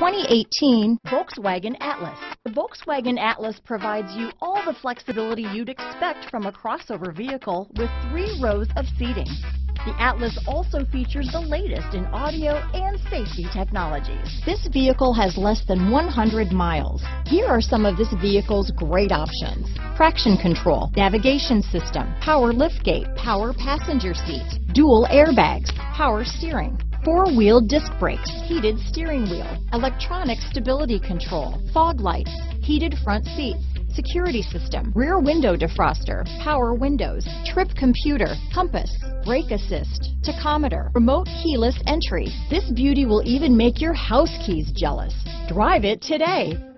2018 Volkswagen Atlas. The Volkswagen Atlas provides you all the flexibility you'd expect from a crossover vehicle with three rows of seating. The Atlas also features the latest in audio and safety technologies. This vehicle has less than 100 miles. Here are some of this vehicle's great options. Traction control, navigation system, power liftgate, power passenger seat, dual airbags, power steering, four-wheel disc brakes, heated steering wheel, electronic stability control, fog lights, heated front seats, security system, rear window defroster, power windows, trip computer, compass, brake assist, tachometer, remote keyless entry. This beauty will even make your house keys jealous. Drive it today.